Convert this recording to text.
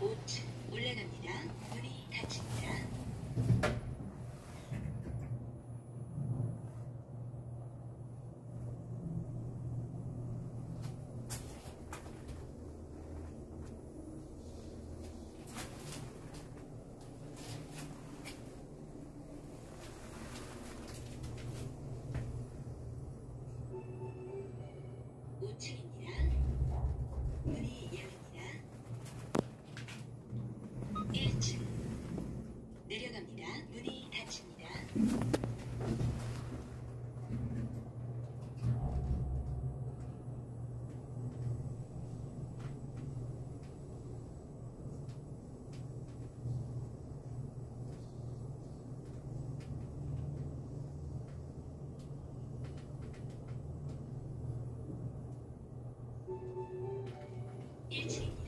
5층 올라갑니다. 문이 닫힙니다. 일층입니다